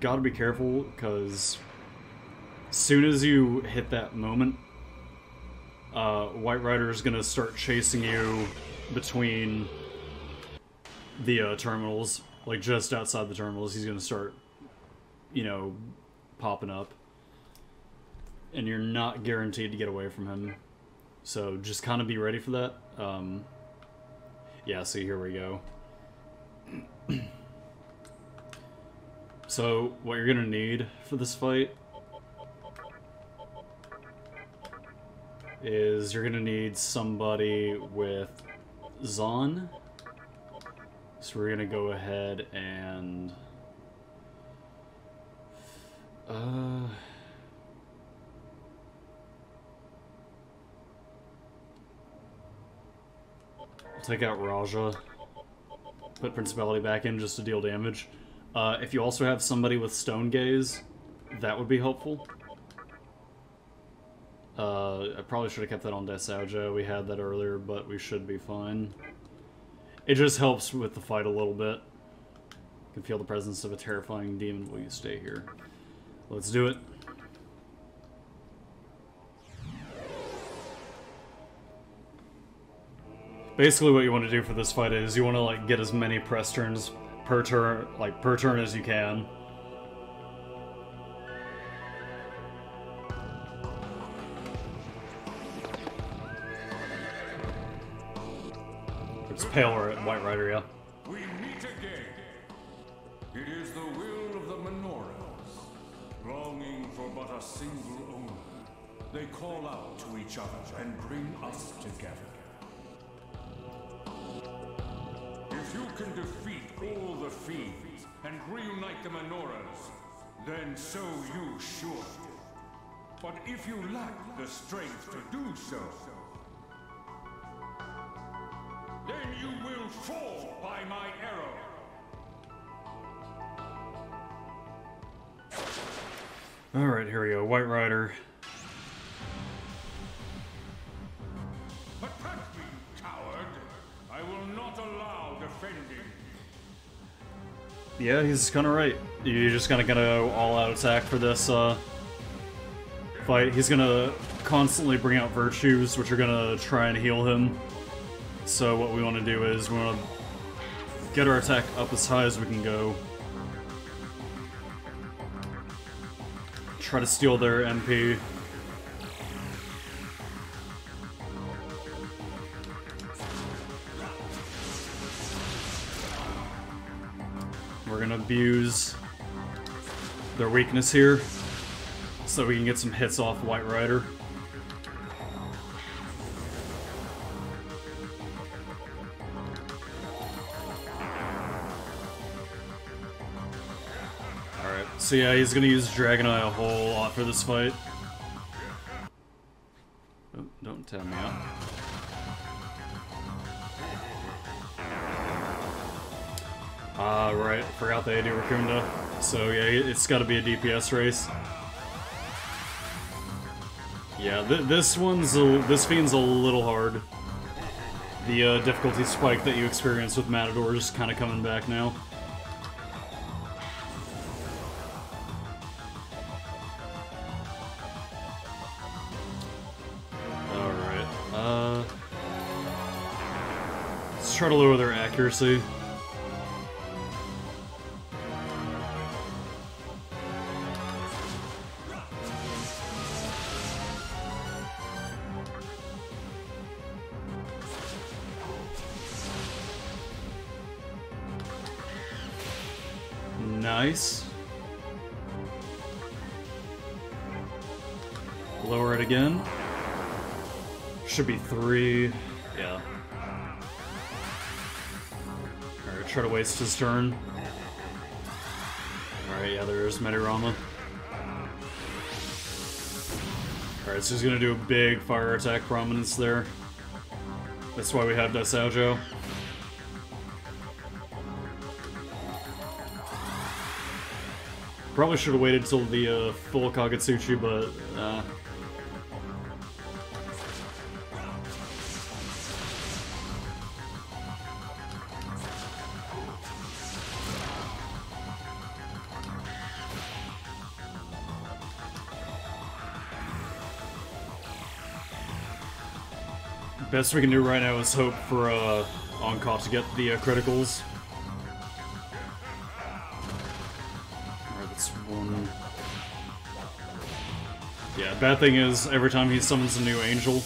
gotta be careful because soon as you hit that moment, uh, White Rider is gonna start chasing you between the uh, terminals, like just outside the terminals. He's gonna start, you know, popping up, and you're not guaranteed to get away from him. So just kind of be ready for that. Um, yeah. See, here we go. so what you're gonna need for this fight is you're gonna need somebody with Zan. So we're gonna go ahead and uh take out Raja. Put Principality back in just to deal damage. Uh, if you also have somebody with Stone Gaze, that would be helpful. Uh, I probably should have kept that on Daisoujou. We had that earlier, but we should be fine. It just helps with the fight a little bit. You can feel the presence of a terrifying demon while you stay here. Let's do it. Basically what you want to do for this fight is you want to like get as many press turns per turn like per turn as you can. It's pale or white rider, yeah. We meet again. It is the will of the Menorahs, longing for but a single owner. They call out to each other and bring us together. If you can defeat all the fiends and reunite the Menorahs, then so you should. But if you lack the strength to do so, then you will fall by my arrow. Alright, here we go. White Rider. Yeah, he's kind of right. You're just gonna go all-out attack for this uh, fight. He's gonna constantly bring out virtues, which are gonna try and heal him. So what we want to do is we want to get our attack up as high as we can go. Try to steal their MP. Abuse their weakness here so we can get some hits off White Rider. Alright, so yeah, he's gonna use Dragon Eye a whole lot for this fight. Right, Rakunda. So yeah, it's gotta be a DPS race. Yeah, th this one's a, this fiend's a little hard. The uh, difficulty spike that you experienced with Matador is kind of coming back now. Alright, uh... Let's try to lower their accuracy. Nice. Lower it again. Should be three. Yeah. Alright, try to waste his turn. Alright, yeah, there is Medirama. Alright, so he's gonna do a big fire attack prominence there. That's why we have Daisoujou. Probably should have waited till the uh, full Kagutsuchi, but uh. Best we can do right now is hope for uh, to get the uh, criticals. Bad thing is, every time he summons a new angel,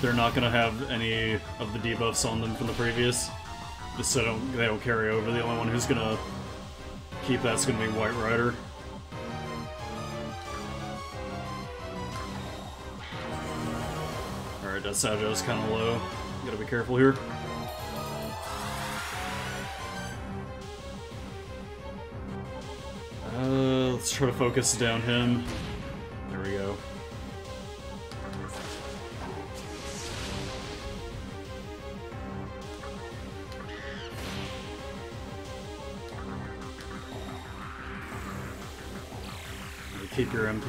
they're not gonna have any of the debuffs on them from the previous. So don't, they don't carry over. The only one who's gonna keep that's gonna be White Rider. Alright, that Sajo's kinda low. Gotta be careful here. Uh, let's try to focus down him.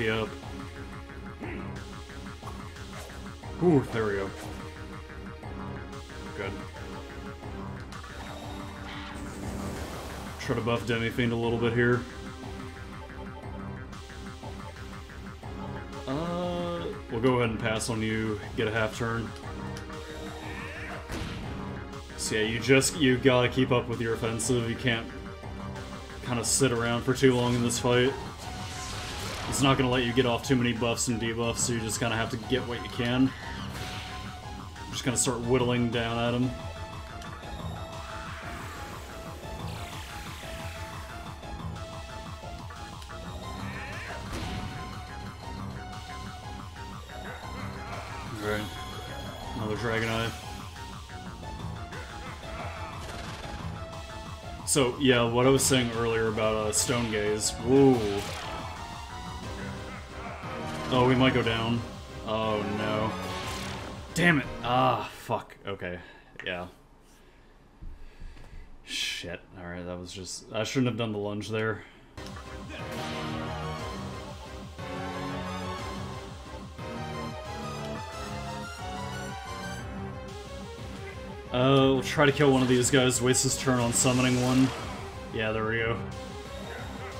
Up. Ooh, there we go. Good. Try to buff Demi-Fiend a little bit here. Uh, we'll go ahead and pass on you, get a half turn. So yeah, you just, you gotta keep up with your offensive, you can't kind of sit around for too long in this fight. It's not gonna let you get off too many buffs and debuffs, so you just kind of have to get what you can. Just gonna start whittling down at him. Alright. Another Dragon Eye. So, yeah, what I was saying earlier about uh, Stone Gaze. Whoa. Oh, we might go down. Oh, no. Damn it! Ah, fuck. Okay. Yeah. Shit. Alright, that was just... I shouldn't have done the lunge there. Uh, we'll try to kill one of these guys, waste his turn on summoning one. Yeah, there we go.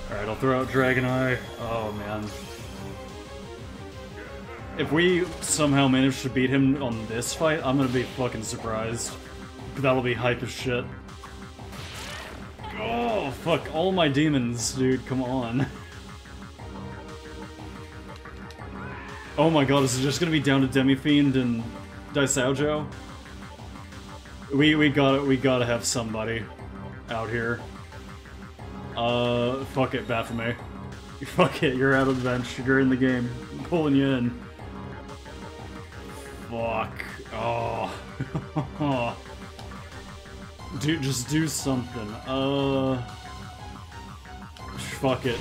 Alright, I'll throw out Dragon Eye. Oh, man. If we somehow manage to beat him on this fight, I'm gonna be fucking surprised. That'll be hype as shit. Oh, fuck, all my demons, dude, come on. Oh my god, is it just gonna be down to Demi-Fiend and Daisoujou? We we gotta we gotta have somebody out here. Uh, fuck it, Baphomet. Fuck it, you're out of the bench. You're in the game. I'm pulling you in. Fuck. Oh. Dude, just do something. Uh. Fuck it.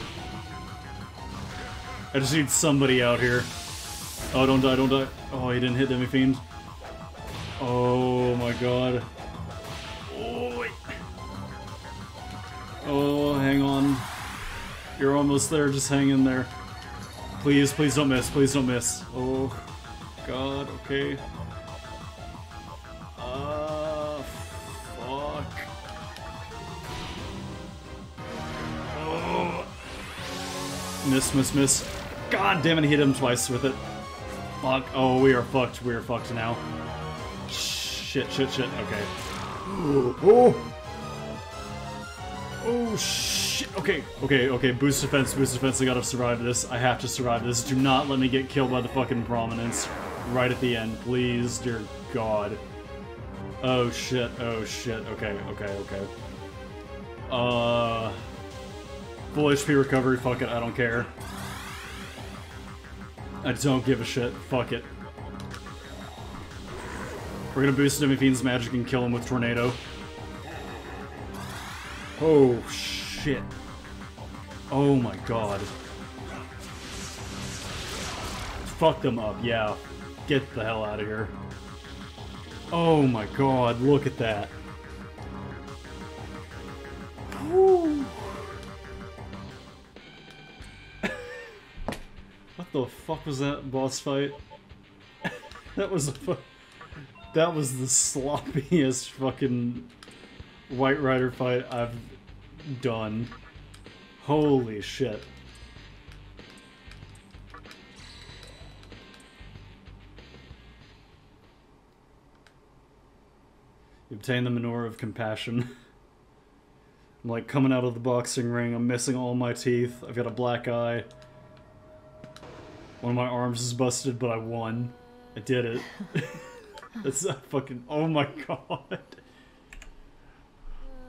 I just need somebody out here. Oh, don't die, don't die. Oh, he didn't hit Demi Fiend. Oh my god. Oh. Oh, hang on. You're almost there, just hang in there. Please, please don't miss, please don't miss. Oh, god, okay. Uh, fuck. Oh. Miss, miss, miss. God damn it, hit him twice with it. Fuck. Oh, we are fucked. We are fucked now. Shit, shit, shit. Okay. Oh! Oh, shit. Okay, okay, okay. Boost defense, boost defense. I gotta survive this. I have to survive this. Do not let me get killed by the fucking prominence right at the end. Please, dear God. Oh, shit. Oh, shit. Okay, okay, okay. Uh... Full HP recovery. Fuck it. I don't care. I don't give a shit. Fuck it. We're gonna boost Demi-Fiend's magic and kill him with Tornado. Oh, shit. Oh my god. Fuck them up, yeah. Get the hell out of here. Oh my god, look at that. What the fuck was that boss fight? that was that was the sloppiest fucking White Rider fight I've done. Holy shit. You obtain the Menorah of Compassion. I'm like coming out of the boxing ring, I'm missing all my teeth, I've got a black eye. One of my arms is busted, but I won. I did it. That's a fucking. Oh my god.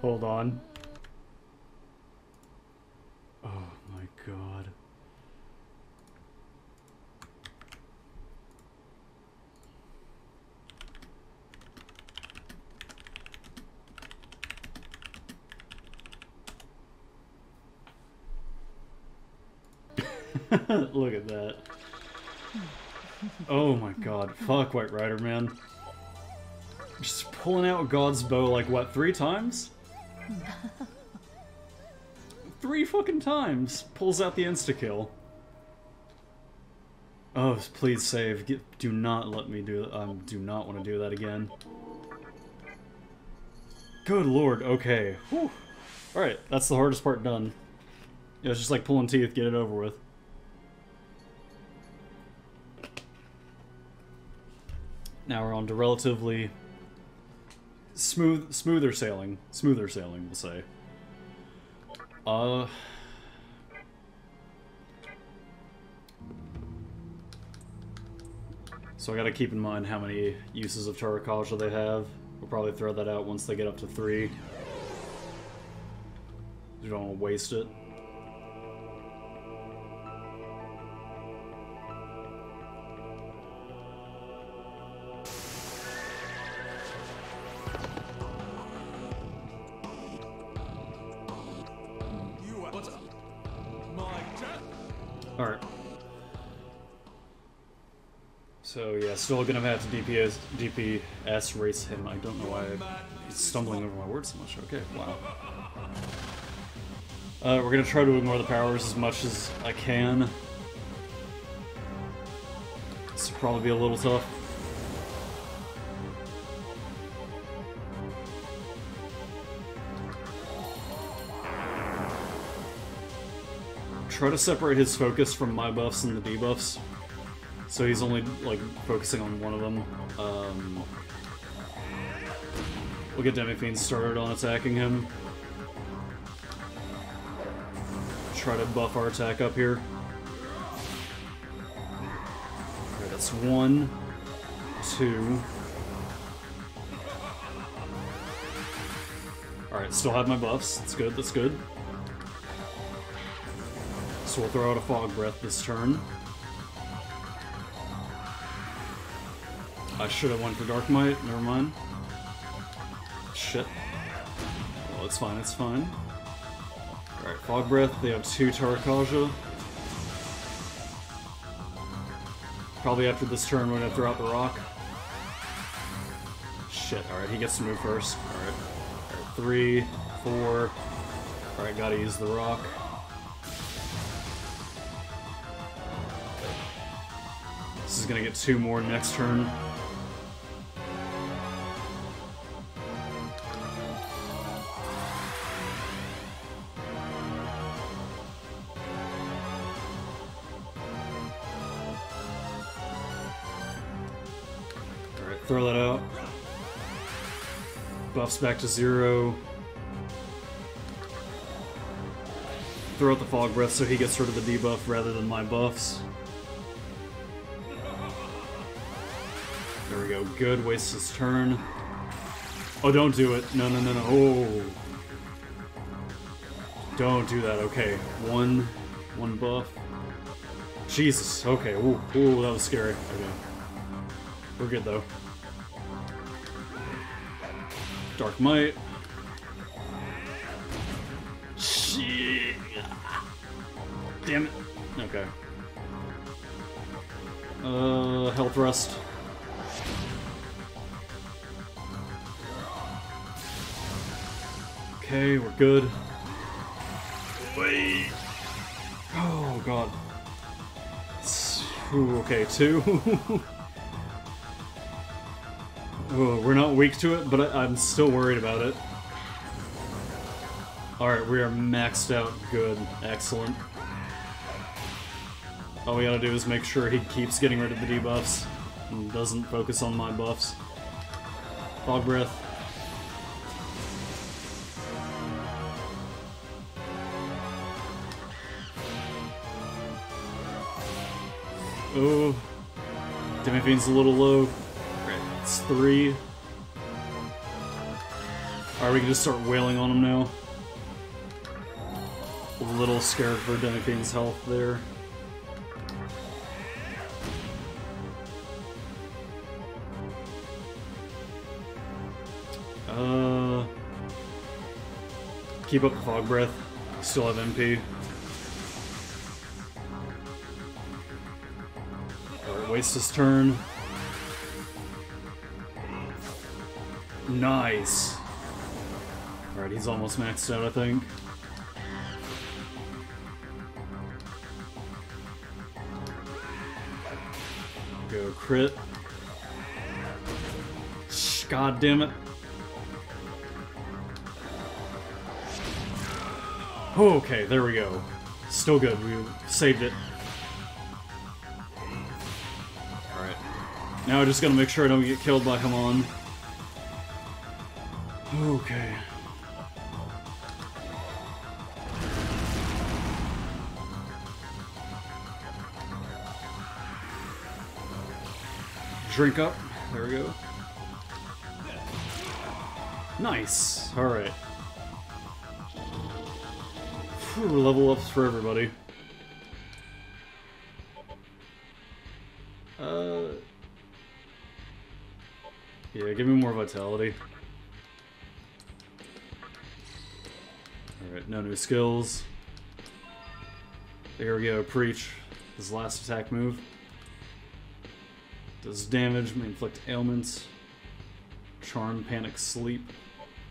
Hold on. Oh my god. Look at that. Oh my god. Fuck White Rider, man. Just pulling out God's bow like what, three times? three fucking times. Pulls out the insta-kill. Oh, please save. Get, do not let me do um do not want to do that again. Good lord, okay. Alright, that's the hardest part done. Yeah, it's just like pulling teeth, get it over with. Now we're on to relatively smooth, smoother sailing. Smoother sailing, we'll say. Uh... So I gotta keep in mind how many uses of Tarakaja they have. We'll probably throw that out once they get up to three. You don't want to waste it. Still gonna have to DPS, DPS race him. I don't know why he's stumbling over my words so much. Okay, wow. Uh, we're gonna try to ignore the powers as much as I can. This will probably be a little tough. Try to separate his focus from my buffs and the debuffs. So he's only, like, focusing on one of them. Um, we'll get Demi-Fiend started on attacking him. Try to buff our attack up here. Okay, that's one, two. Alright, still have my buffs. That's good, that's good. So we'll throw out a Fog Breath this turn. I should have went for Dark Might, never mind. Shit. Well, it's fine, it's fine. Alright, Fog Breath, they have two Tarakaja. Probably after this turn we're gonna throw out the rock. Shit, alright, he gets to move first. Alright. Alright, three, four. Alright, gotta use the rock. This is gonna get two more next turn. Throw that out. Buffs back to zero. Throw out the Fog Breath so he gets rid of the debuff rather than my buffs. There we go. Good. Wastes his turn. Oh, don't do it. No, no, no, no. Oh. Don't do that. Okay. One. One buff. Jesus. Okay. Ooh, ooh that was scary. Okay. We're good, though. Dark Might. Shit. Damn it. Okay. Uh, Health Rust. Okay, we're good. Wait. Oh god. Ooh, okay, two. Oh, we're not weak to it, but I, I'm still worried about it. Alright, we are maxed out. Good. Excellent. All we gotta do is make sure he keeps getting rid of the debuffs and doesn't focus on my buffs. Fog Breath. Oh, Demi Fiend's a little low. It's three. Alright, we can just start wailing on him now. A little scared for Demi-Fiend's health there. Uh, keep up fog breath. Still have MP. Alright, waste his turn. Nice. Alright, he's almost maxed out, I think. Go crit. God damn it. Okay, there we go. Still good, we saved it. Alright. Now I just gotta make sure I don't get killed by Hamon. Okay. Drink up. There we go. Nice. Alright. Level ups for everybody. Uh... Yeah, give me more vitality. New skills. There we go, Preach. His last attack move. Does damage, may inflict ailments. Charm, Panic, Sleep.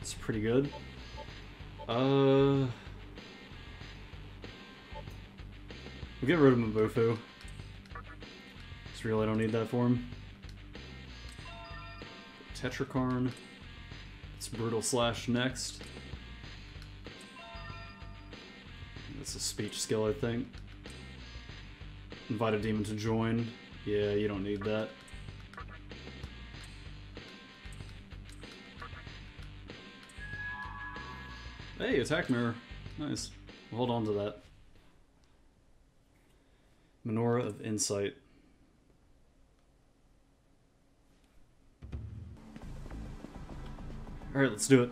It's pretty good. Uh... We'll get rid of Mabufu. Just really don't need that for him. Tetrakarn. It's Brutal Slash next. That's a speech skill, I think. Invite a demon to join. Yeah, you don't need that. Hey, attack mirror. Nice. We'll hold on to that. Menorah of Insight. Alright, let's do it.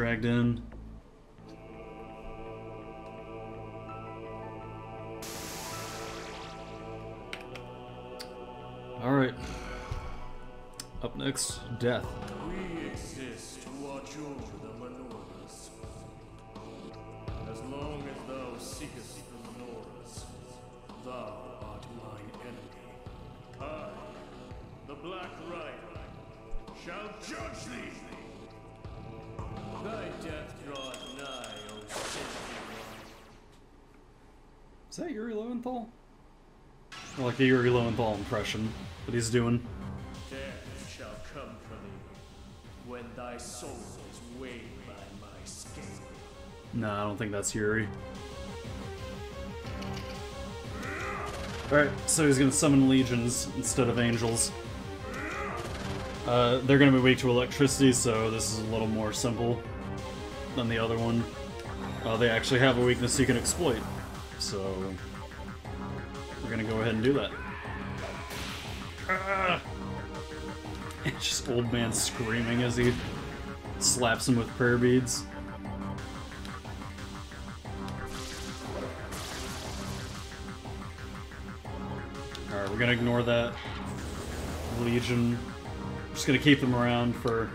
Dragged in. Alright. Up next, Death. The Yuri Lowenthal impression that he's doing. Death shall come for thee, when thy soul is weighed by my scale. No, I don't think that's Yuri. Alright, so he's gonna summon legions instead of angels. Uh, they're gonna be weak to electricity, so this is a little more simple than the other one. Uh, they actually have a weakness you can exploit, so we're gonna go ahead and do that. Ah! It's just old man screaming as he slaps him with prayer beads. Alright, we're gonna ignore that. Legion. Just gonna keep them around for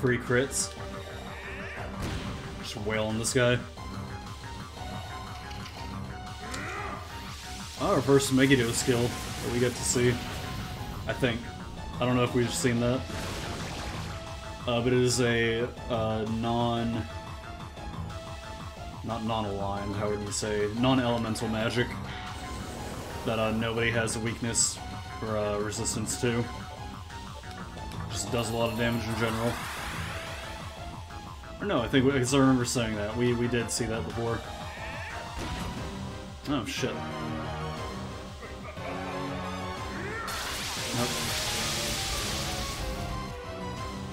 free crits. Just wail on this guy. Our first Megido skill that we get to see. I think. I don't know if we've seen that. Uh, but it is a uh, non... Not non-aligned, how would you say? Non-elemental magic that uh, nobody has a weakness or uh, resistance to. Just does a lot of damage in general. Or no, I think, because I remember saying that. We, we did see that before. Oh, shit.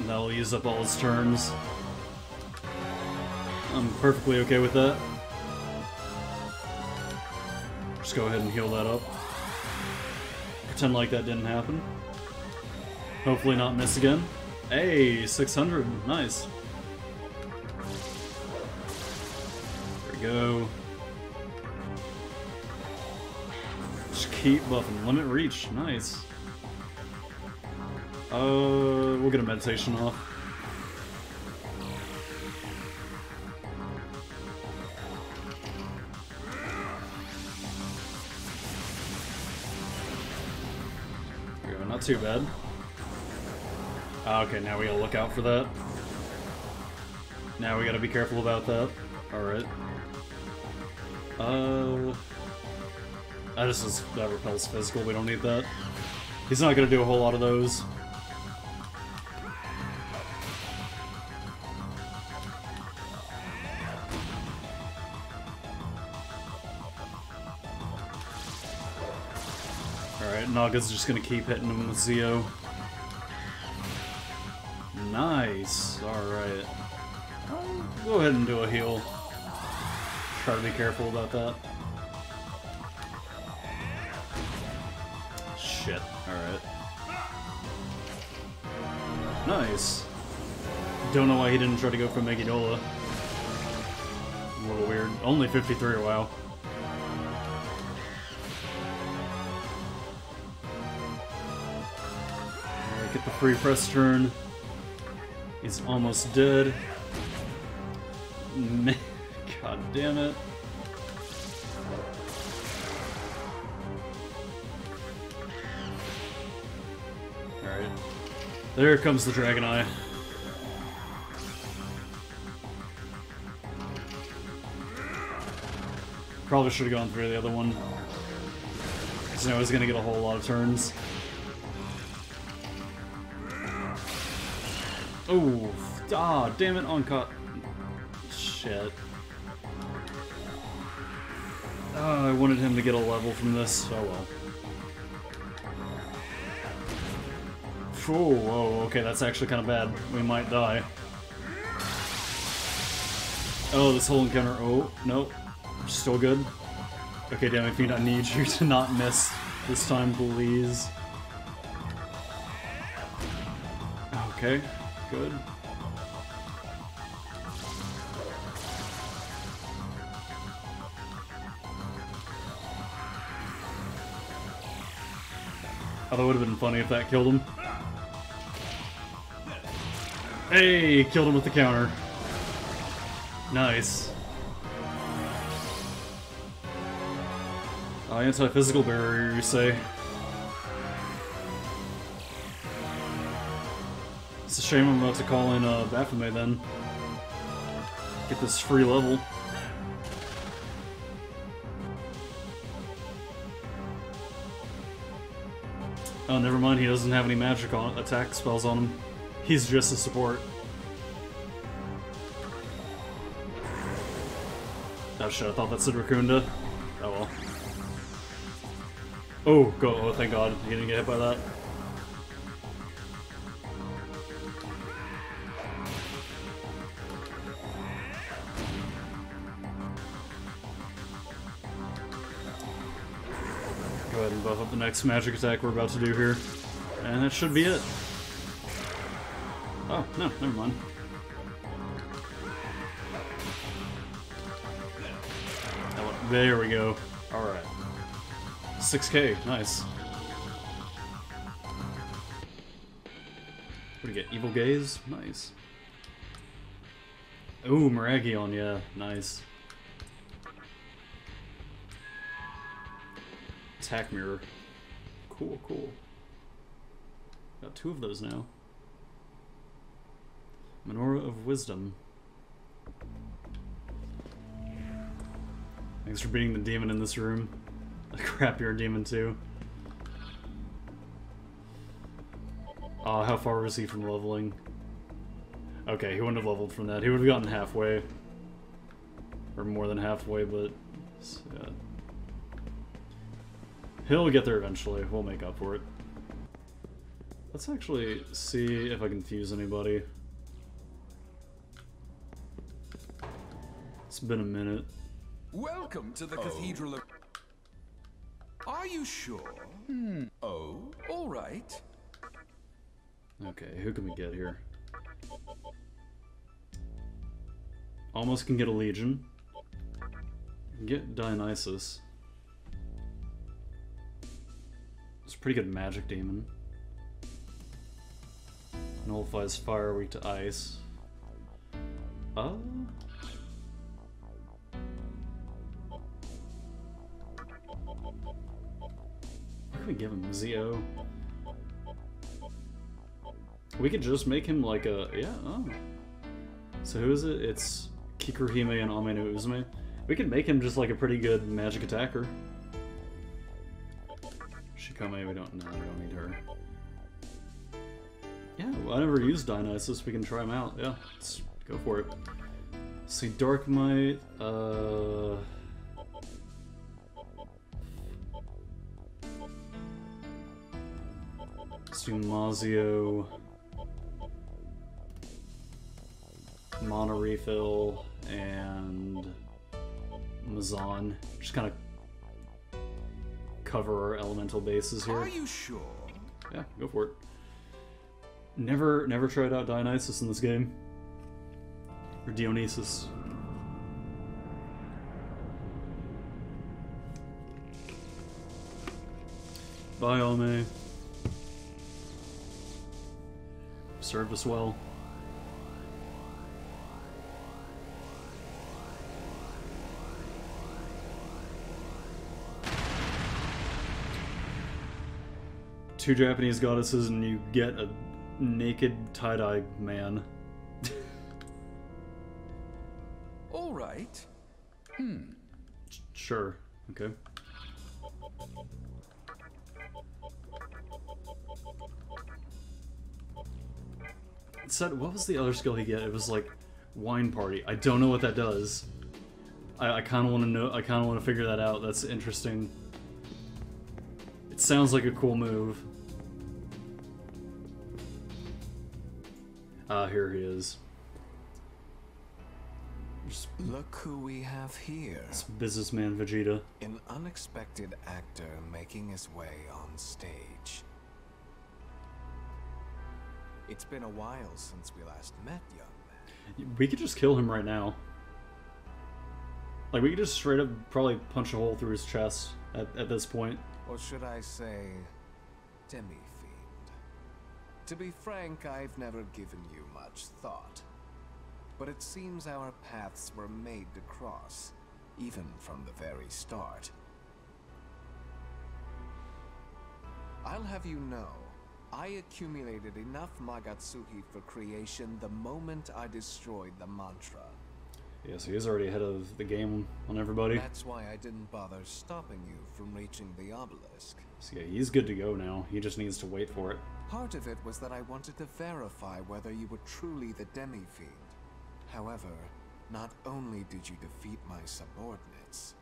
That'll use up all his turns. I'm perfectly okay with that. Just go ahead and heal that up. Pretend like that didn't happen. Hopefully not miss again. Hey, 600. Nice. There we go. Just keep buffing. Limit reach. Nice. Uh, we'll get a meditation off. Not too bad. Ah, Okay, now we gotta look out for that. Now we gotta be careful about that. Alright. Uh... That just is, that repels physical, we don't need that. He's not gonna do a whole lot of those. Naga's just gonna keep hitting him with Zio. Nice. Alright. Go ahead and do a heal. Try to be careful about that. Shit. Alright. Nice. Don't know why he didn't try to go for Megidola. A little weird. Only 53, wow. Get the free press turn. He's almost dead. God damn it. Alright. There comes the Dragon Eye. Probably should have gone through the other one. Because now he's gonna get a whole lot of turns. Oh, ah, damn it, on cut. Shit. Ah, I wanted him to get a level from this. Oh well. Oh, whoa, okay, that's actually kind of bad. We might die. Oh, this whole encounter. Oh, nope. Still good. Okay, damn it, Fiend, I need you to not miss this time, please. Okay, good. Oh, that would have been funny if that killed him. Hey, killed him with the counter. Nice. Uh, anti-physical barrier, you say? Shame I'm about to call in uh, Baphomet then. Get this free level. Oh, never mind, he doesn't have any magic on attack spells on him. He's just a support. Oh shit, I thought that said Rakunda. Oh well. Oh, go! Oh, thank God, he didn't get hit by that. Next magic attack we're about to do here. And that should be it. Oh, no, never mind. There we go. Alright. 6k, nice. What do you get? Evil Gaze? Nice. Ooh, Meragion, yeah, nice. Attack Mirror. Cool, cool. Got two of those now. Menorah of Wisdom. Thanks for being the demon in this room. A demon too. Uh, how far was he from leveling? Okay, he wouldn't have leveled from that. He would have gotten halfway. Or more than halfway, but... Yeah. He'll get there eventually. We'll make up for it. Let's actually see if I can fuse anybody. It's been a minute. Welcome to the Cathedral of... Are you sure? Hmm. Oh, all right. Okay, who can we get here? Almost can get a Legion. Get Dionysus. Pretty good magic demon. Nullifies fire, weak to ice. Uh... What can we give him? Zio? We could just make him like a... yeah, oh. So who is it? It's Kikuri-Hime and Ame no Uzume. We could make him just like a pretty good magic attacker. Shikome, we don't... no, we don't need her. Yeah, well, I never used Dionysus, we can try him out. Yeah, let's go for it. See, Dark Might, uh... Let's. Mana Refill, and Mazan. Just kind of cover our elemental bases here. Are you sure? Yeah, go for it. Never, never tried out Dionysus in this game. Or Dionysus. Bye, Ame. Served us well. Two Japanese goddesses and you get a naked tie-dye man. All right. Hmm. Sure. Okay. It said, what was the other skill he get? It was like wine party. I don't know what that does. I, I kind of want to know. I kind of want to figure that out. That's interesting. Sounds like a cool move. Ah, here he is. Just Look who we have here. this businessman Vegeta. An unexpected actor making his way on stage. It's been a while since we last met, young man. We could just kill him right now. Like, we could just straight up probably punch a hole through his chest at, at this point. Or should I say, demi-fiend? To be frank, I've never given you much thought. But it seems our paths were made to cross, even from the very start. I'll have you know, I accumulated enough Magatsuhi for creation the moment I destroyed the mantra. Yeah, so he's already ahead of the game on everybody. That's why I didn't bother stopping you from reaching the obelisk. So yeah, he's good to go now. He just needs to wait for it. Part of it was that I wanted to verify whether you were truly the Demi-Fiend. However, not only did you defeat my subordinates,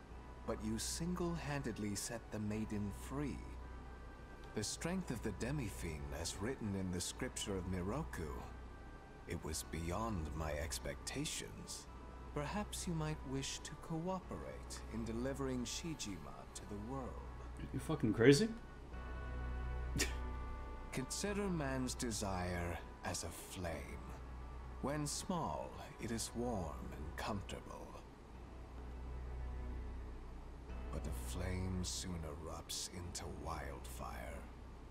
but you single-handedly set the maiden free. The strength of the Demi-Fiend as written in the scripture of Miroku, it was beyond my expectations. Perhaps you might wish to cooperate in delivering Shijima to the world. You fucking crazy? Consider man's desire as a flame. When small, it is warm and comfortable. But the flame soon erupts into wildfire,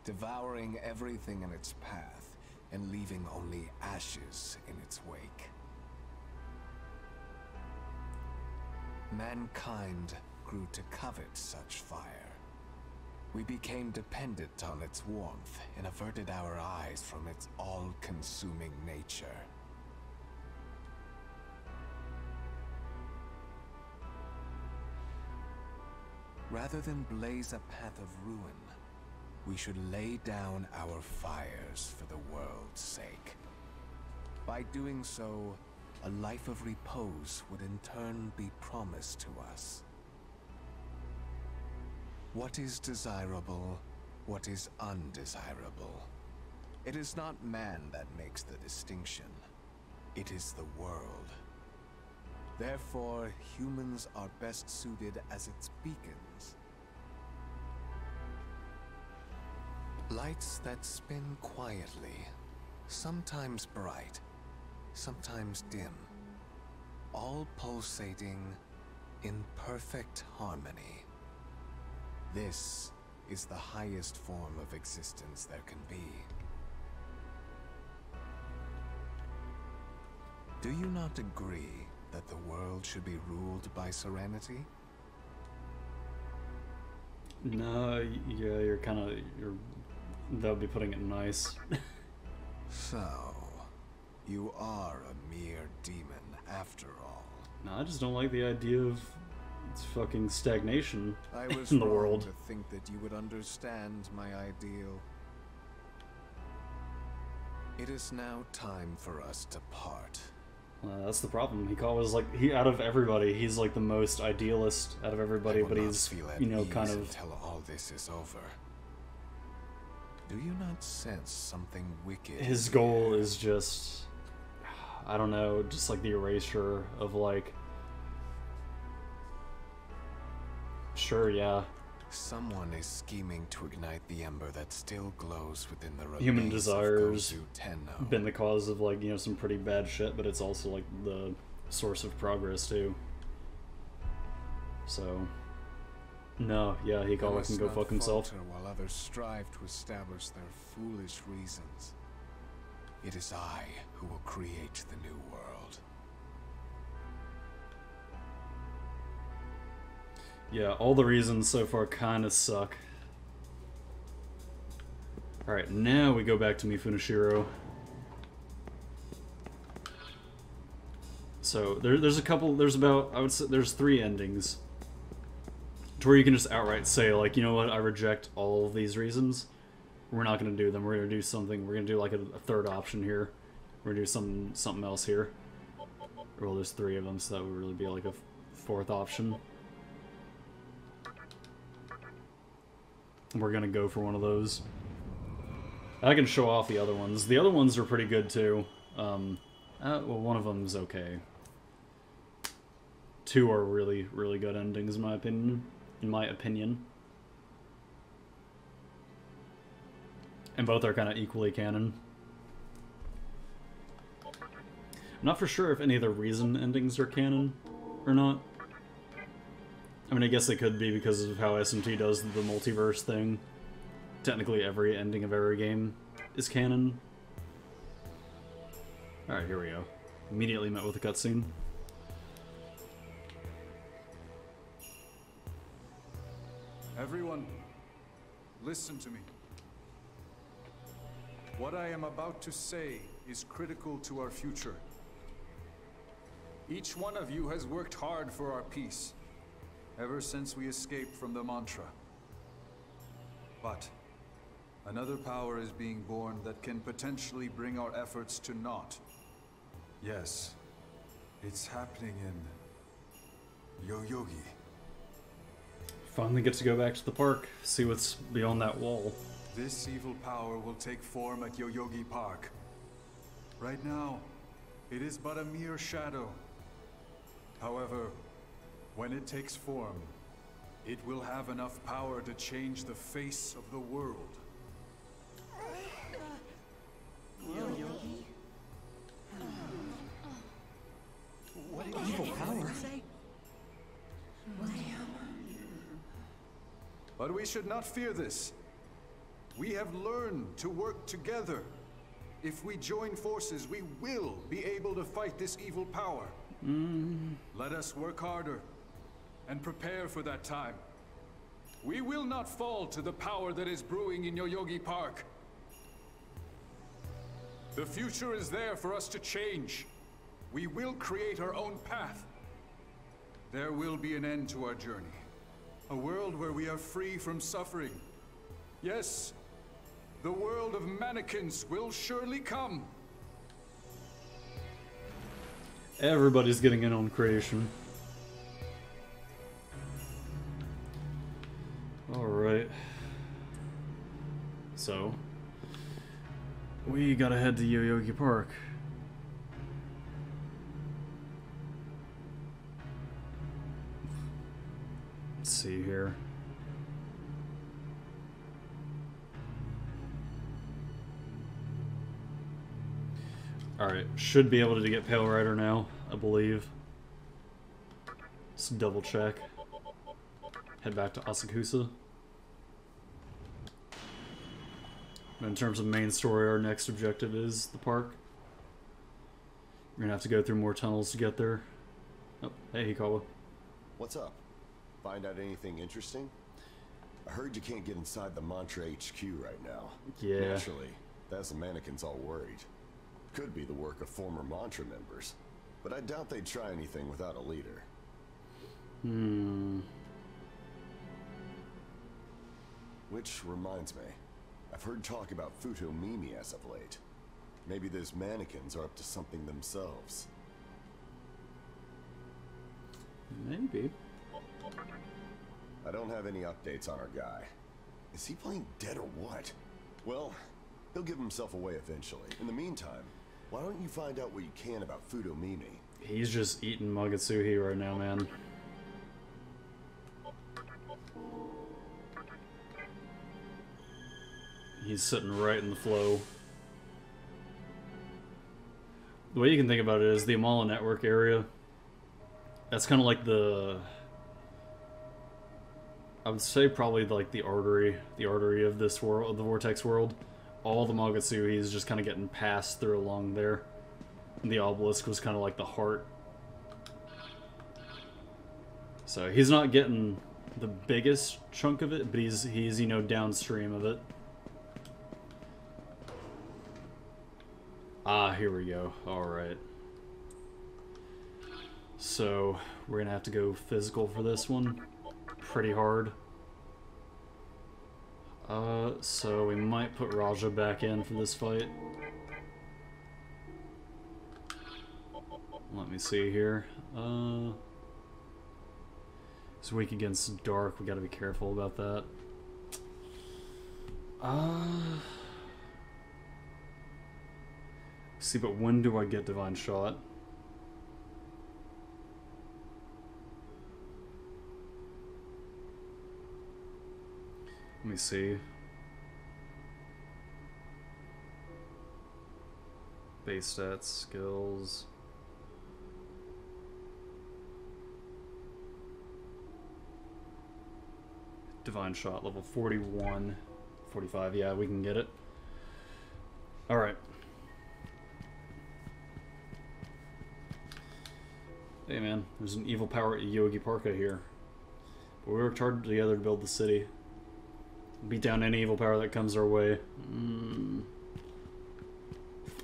devouring everything in its path and leaving only ashes in its wake. Mankind grew to covet such fire. We became dependent on its warmth and averted our eyes from its all-consuming nature. Rather than blaze a path of ruin, we should lay down our fires for the world's sake. By doing so, a life of repose would in turn be promised to us. What is desirable, what is undesirable? It is not man that makes the distinction. It is the world. Therefore, humans are best suited as its beacons. Lights that spin quietly, sometimes bright, sometimes dim, all pulsating in perfect harmony. This is the highest form of existence there can be. Do you not agree that the world should be ruled by serenity? No, yeah, you're kind of you're. That would be putting it nice. So, you are a mere demon after all. no, I just don't like the idea of it's fucking stagnation I was in the world. to think that you would understand my ideal. It is now time for us to part. Uh, that's the problem. He was like he out of everybody, he's like the most idealist out of everybody, but he's you know kind of until all this is over. Do you not sense something wicked? his goal is just I don't know, just like the erasure of like Sure, yeah. Someone is scheming to ignite the ember that still glows within the Human desires Been the cause of like, you know, some pretty bad shit, but it's also like the source of progress too. So No, yeah, Hikawa us can go fuck himself. While others strive to establish their foolish reasons. It is I who will create Yeah, all the reasons so far kind of suck. Alright, now we go back to Mifunashiro. So, there, there's a couple, there's about, I would say, there's three endings. To where you can just outright say, like, you know what, I reject all of these reasons. We're not going to do them. We're going to do something, we're going to do like a, a third option here. We're going to do something, something else here. Well, there's three of them, so that would really be like a fourth option. We're gonna go for one of those. I can show off the other ones. The other ones are pretty good too. Um, uh, well, one of them's okay. Two are really, really good endings, in my opinion. In my opinion, and both are kind of equally canon. I'm not for sure if any of the reason endings are canon or not. I mean, I guess it could be because of how SMT does the multiverse thing. Technically, every ending of every game is canon. Alright, here we go. Immediately met with a cutscene. Everyone, listen to me. What I am about to say is critical to our future. Each one of you has worked hard for our peace, ever since we escaped from the Mantra. But, another power is being born that can potentially bring our efforts to naught. Yes, it's happening in... Yoyogi. Finally get to go back to the park, see what's beyond that wall. This evil power will take form at Yoyogi Park. Right now, it is but a mere shadow. However, when it takes form, it will have enough power to change the face of the world. What evil power? But we should not fear this. We have learned to work together. If we join forces, we will be able to fight this evil power. Mm. Let us work harder and prepare for that time. We will not fall to the power that is brewing in Yoyogi Park. The future is there for us to change. We will create our own path. There will be an end to our journey. A world where we are free from suffering. Yes, the world of mannequins will surely come. Everybody's getting in on creation. So. We gotta head to Yoyogi Park. Let's see here. Alright, should be able to get Pale Rider now, I believe. Let's double check. Head back to Asakusa. In terms of main story, our next objective is the park. We're gonna have to go through more tunnels to get there. Oh, hey Hikawa. What's up? Find out anything interesting? I heard you can't get inside the Mantra HQ right now. Yeah. Naturally, that's the mannequins all worried. Could be the work of former Mantra members, but I doubt they'd try anything without a leader. Hmm. Which reminds me, I've heard talk about Futomimi as of late. Maybe those mannequins are up to something themselves. Maybe. I don't have any updates on our guy. Is he playing dead or what? Well, he'll give himself away eventually. In the meantime, why don't you find out what you can about Futomimi? He's just eating Magatsuhi right now, man. He's sitting right in the flow. The way you can think about it is the Amala network area. That's kind of like the. I would say probably like the artery, the artery of this world, of the Vortex world. All the Magatsuhi is just kind of getting passed through along there. And the obelisk was kind of like the heart. So he's not getting the biggest chunk of it, but he's he's you know downstream of it. Ah, here we go. Alright. So, we're gonna have to go physical for this one. Pretty hard. Uh, so we might put Raja back in for this fight. Let me see here. Uh, he's weak against dark. We gotta be careful about that. Uh... See, but when do I get Divine Shot? Let me see. Base stats, skills. Divine Shot, level 41. 45, yeah, we can get it. Alright. Hey man, there's an evil power at Yogi Parka here. But we worked hard together to build the city. Beat down any evil power that comes our way. Mm.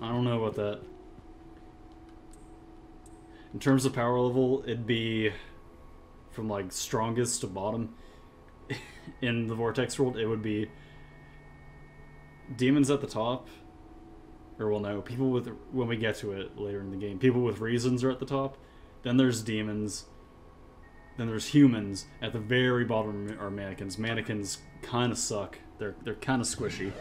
I don't know about that. In terms of power level, it'd be from like strongest to bottom. In the Vortex world, it would be demons at the top. Or well no, people with when we get to it later in the game, people with reasons are at the top. Then there's demons. Then there's humans. At the very bottom are mannequins. Mannequins kind of suck. They're they're kind of squishy.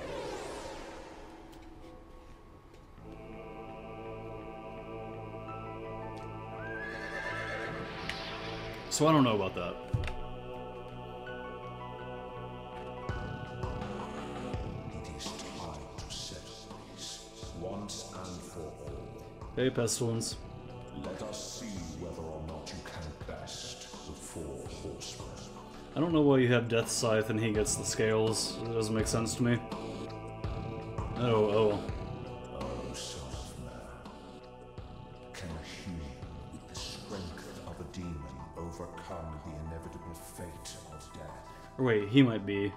So I don't know about that. It is I don't know why you have Death Scythe and he gets the scales. It doesn't make sense to me. Oh, oh. Oh, son of man. Can a human with the strength of a demon overcome the inevitable fate of death? Or wait, he might be.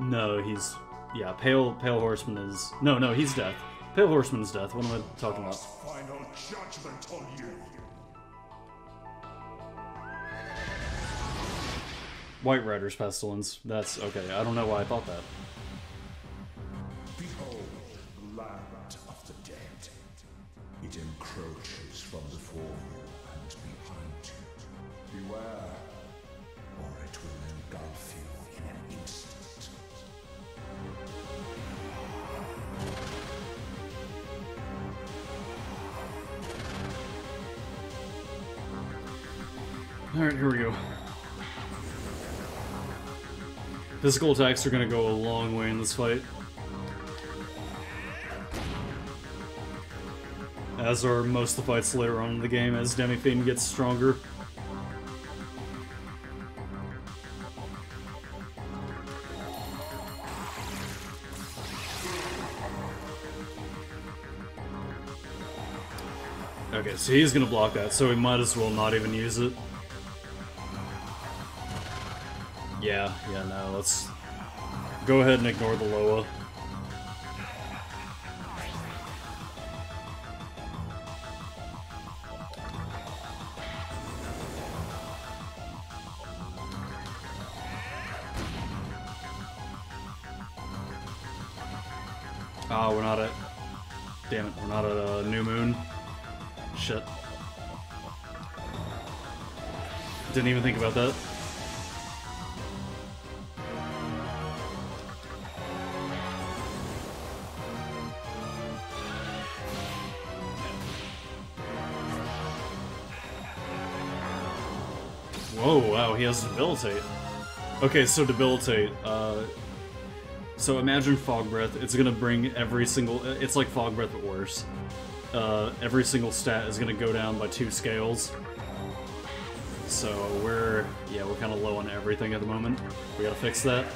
No, he's yeah. Pale Pale Horseman is no, no. He's Death. Pale Horseman is Death. What am I talking about? Final judgment on you. White Rider's Pestilence. That's okay. I don't know why I thought that. Behold, the land of the dead. It encroaches from before you and behind you. Beware, or it will engulf you in an instant. Alright, here we go. Physical attacks are gonna go a long way in this fight. As are most of the fights later on in the game as Demi-Fiend gets stronger. Okay, so he's gonna block that, so we might as well not even use it. Yeah, yeah, no, let's go ahead and ignore the Loa. Ah, we're not at... Damn it, we're not at a New Moon. Shit. Didn't even think about that. Has Debilitate. Okay, so Debilitate, uh... So imagine Fog Breath, it's gonna bring every single... It's like Fog Breath but worse. Uh, every single stat is gonna go down by two scales. So we're... Yeah, we're kind of low on everything at the moment. We gotta fix that.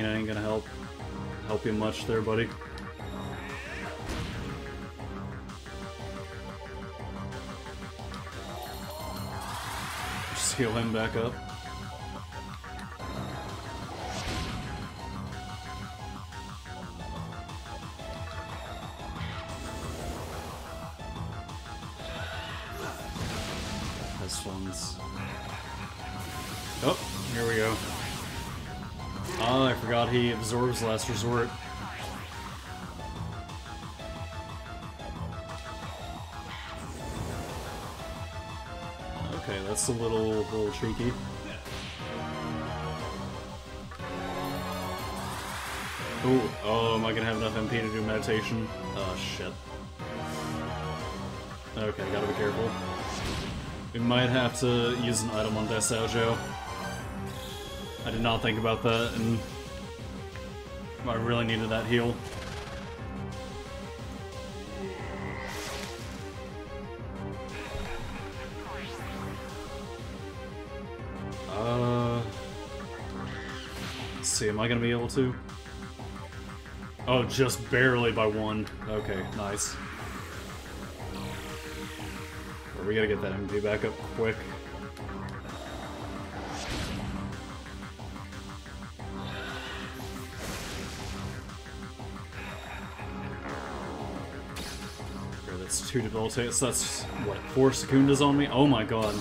That Dormina ain't gonna help help you much there, buddy. Just heal him back up. Absorbs last resort. Okay, that's a little, little tricky. Oh, oh, am um, I gonna have enough MP to do meditation? Oh, shit. Okay, gotta be careful. We might have to use an item on Daisoujou. I did not think about that, and I really needed that heal. Uh, see, am I gonna be able to? Oh, just barely by one. Okay, nice. We gotta get that MP back up quick. That's two debilitates. That's what four Sukundas on me. Oh my god.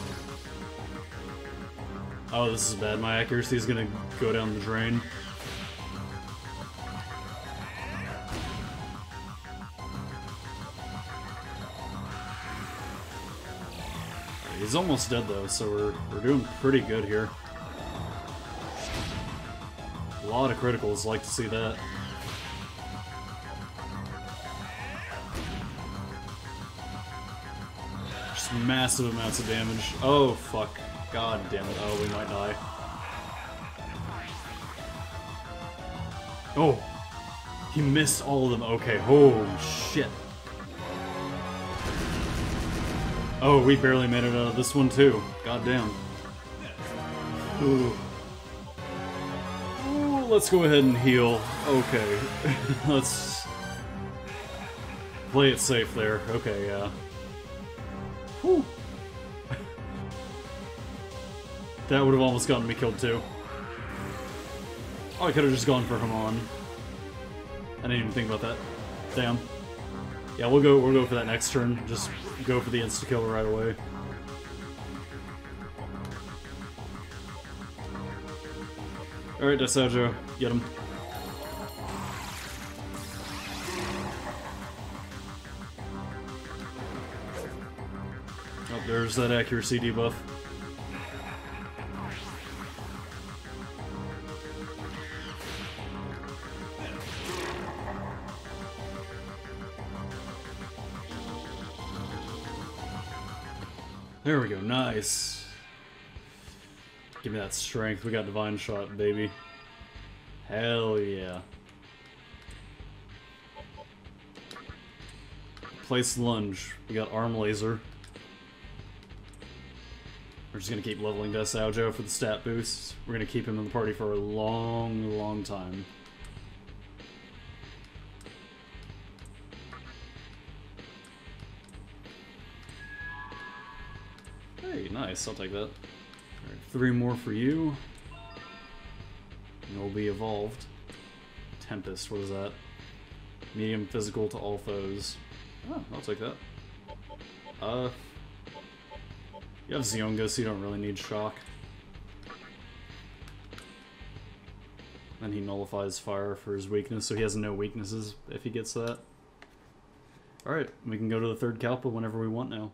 Oh, this is bad. My accuracy is gonna go down the drain. He's almost dead though, so we're we're doing pretty good here. A lot of criticals, like to see that. Massive amounts of damage. Oh fuck. God damn it. Oh, we might die. Oh! He missed all of them. Okay, oh shit. Oh, we barely made it out of this one too. God damn. Ooh. Let's go ahead and heal. Okay. let's play it safe there. Okay, yeah. Whew. that would have almost gotten me killed too. Oh, I could have just gone for Hamaon. I didn't even think about that. Damn. Yeah, we'll go we'll go for that next turn. Just go for the insta kill right away. Alright, Daisoujou, get him. That accuracy debuff. There we go, nice. Give me that strength. We got Divine Shot, baby. Hell yeah. Place Lunge. We got Arm Laser. We're just gonna keep leveling Daisoujou for the stat boost. We're gonna keep him in the party for a long, long time. Hey, nice. I'll take that. Three more for you. And you'll be evolved. Tempest, what is that? Medium physical to all foes. Oh, I'll take that. Uh, you have Zionga, so you don't really need shock. And he nullifies fire for his weakness, so he has no weaknesses if he gets that. Alright, we can go to the third Kalpa whenever we want now.